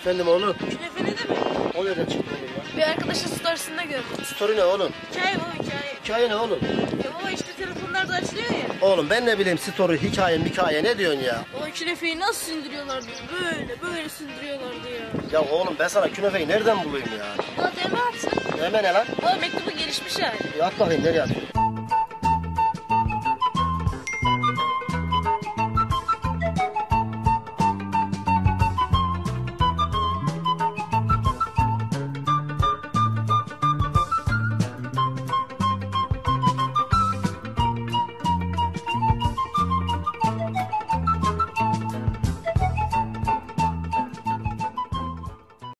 Efendim oğlum. Künefe ne demek? O nereden çıktı oğlum ya? Bir arkadaşın storiesinde gördüm. Story ne oğlum? Hikaye bu hikaye. Hikaye ne oğlum? Ya baba işte telefonlarda açılıyor ya. Oğlum ben ne bileyim story, hikaye, hikaye ne diyorsun ya? O künefeyi nasıl sündürüyorlardı? Böyle böyle sündürüyorlardı ya. Ya oğlum ben sana künefeyi nereden bulayım ya? Ya deme atsın. Hemen ne lan? O mektubun gelişmiş hali. Bir at bakayım nereye atıyorsun?